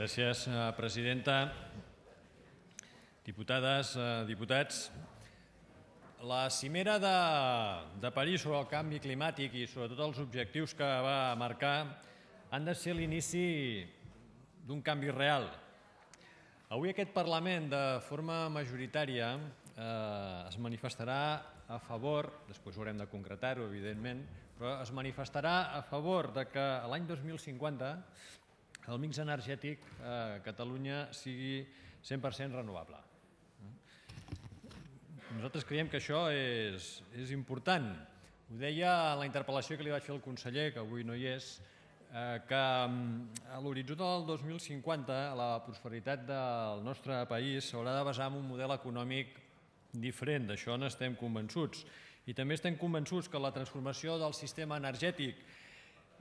Gràcies, eh, presidenta. Diputades, eh, diputats, la cimera de, de París sobre el canvi climàtic i sobretot els objectius que va marcar han de ser l'inici d'un canvi real. Avui aquest Parlament, de forma majoritària, eh, es manifestarà a favor, després haurem de concretar-ho, evidentment, però es manifestarà a favor de que l'any 2050 el mix energètic a Catalunya sigui 100% renovable. Nosaltres creiem que això és, és important. Ho deia en la interpel·lació que li vaig fer al conseller, que avui no hi és, eh, que mm, a l'horitzó del 2050 la prosperitat del nostre país s'haurà de basar en un model econòmic diferent, d'això n'estem convençuts. I també estem convençuts que la transformació del sistema energètic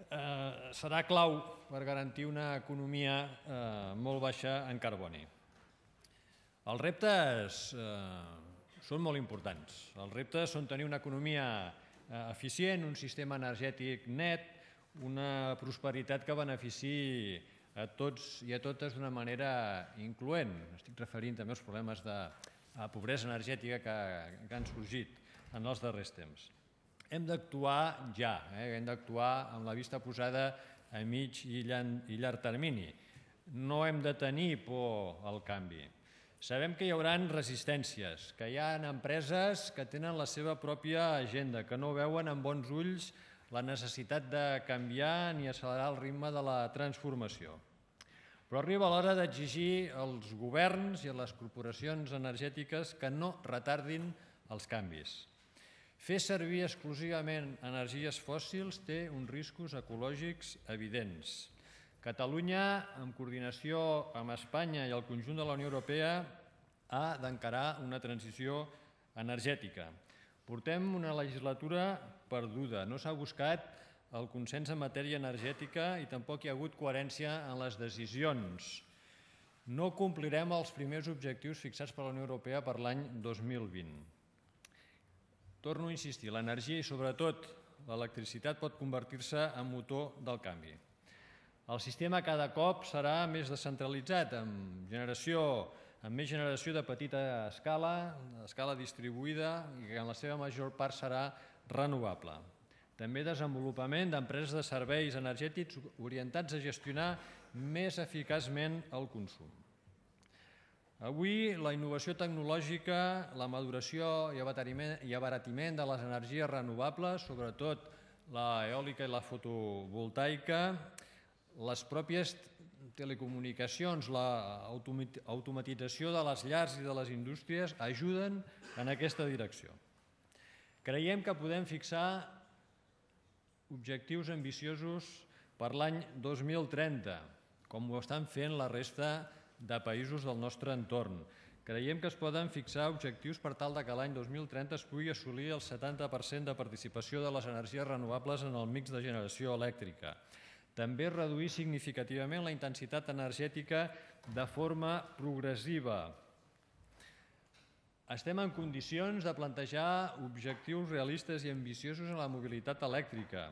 eh, serà clau per garantir una economia eh, molt baixa en carboni. Els reptes eh, són molt importants. Els reptes són tenir una economia eh, eficient, un sistema energètic net, una prosperitat que benefici a tots i a totes d'una manera incloent. Estic referint també als problemes de pobresa energètica que, que han sorgit en els darrers temps. Hem d'actuar ja, eh? hem d'actuar amb la vista posada a mig i llarg, i llarg termini. No hem de tenir por al canvi. Sabem que hi haurà resistències, que hi ha empreses que tenen la seva pròpia agenda, que no veuen amb bons ulls la necessitat de canviar ni accelerar el ritme de la transformació. Però arriba l'hora d'exigir als governs i a les corporacions energètiques que no retardin els canvis. Fer servir exclusivament energies fòssils té uns riscos ecològics evidents. Catalunya, en coordinació amb Espanya i el conjunt de la Unió Europea, ha d'encarar una transició energètica. Portem una legislatura perduda. No s'ha buscat el consens en matèria energètica i tampoc hi ha hagut coherència en les decisions. No complirem els primers objectius fixats per la Unió Europea per l'any 2020. Torno a insistir, l'energia i sobretot l'electricitat pot convertir-se en motor del canvi. El sistema cada cop serà més descentralitzat, amb, generació, amb més generació de petita escala, escala distribuïda i que en la seva major part serà renovable. També desenvolupament d'empreses de serveis energètics orientats a gestionar més eficaçment el consum. Avui la innovació tecnològica, la maduració i abaratiment de les energies renovables, sobretot la eòlica i la fotovoltaica, les pròpies telecomunicacions, l'automatització de les llars i de les indústries ajuden en aquesta direcció. Creiem que podem fixar objectius ambiciosos per l'any 2030, com ho estan fent la resta de països del nostre entorn. Creiem que es poden fixar objectius per tal de que l'any 2030 es pugui assolir el 70% de participació de les energies renovables en el mix de generació elèctrica. També reduir significativament la intensitat energètica de forma progressiva. Estem en condicions de plantejar objectius realistes i ambiciosos en la mobilitat elèctrica.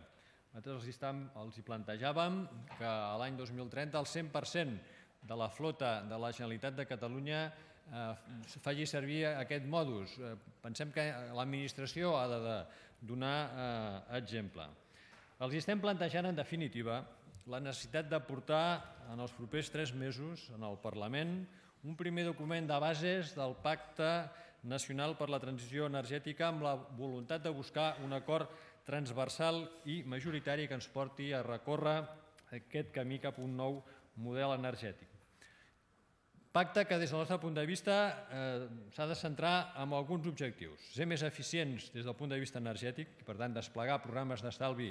Nosaltres els, hi plantejàvem que l'any 2030 el 100% de la flota de la Generalitat de Catalunya eh, faci servir aquest modus. Eh, pensem que l'administració ha de, donar eh, exemple. Els estem plantejant, en definitiva, la necessitat de portar en els propers tres mesos en el Parlament un primer document de bases del Pacte Nacional per la Transició Energètica amb la voluntat de buscar un acord transversal i majoritari que ens porti a recórrer aquest camí cap a un nou model energètic. Pacte que des del nostre punt de vista eh, s'ha de centrar en alguns objectius. Ser més eficients des del punt de vista energètic, per tant desplegar programes d'estalvi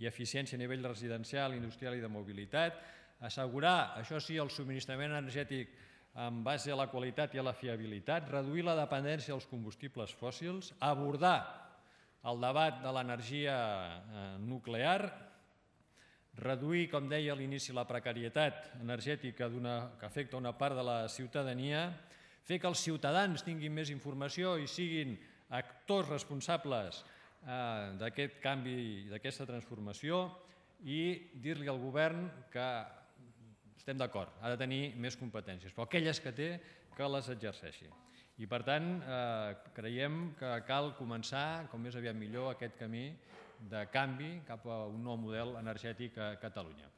i eficiència a nivell residencial, industrial i de mobilitat, assegurar, això sí, el subministrament energètic en base a la qualitat i a la fiabilitat, reduir la dependència dels combustibles fòssils, abordar el debat de l'energia eh, nuclear, reduir, com deia a l'inici, la precarietat energètica que afecta una part de la ciutadania, fer que els ciutadans tinguin més informació i siguin actors responsables eh, d'aquest canvi, i d'aquesta transformació i dir-li al govern que estem d'acord, ha de tenir més competències, però aquelles que té que les exerceixi. I per tant, eh, creiem que cal començar, com més aviat millor, aquest camí de canvi cap a un nou model energètic a Catalunya.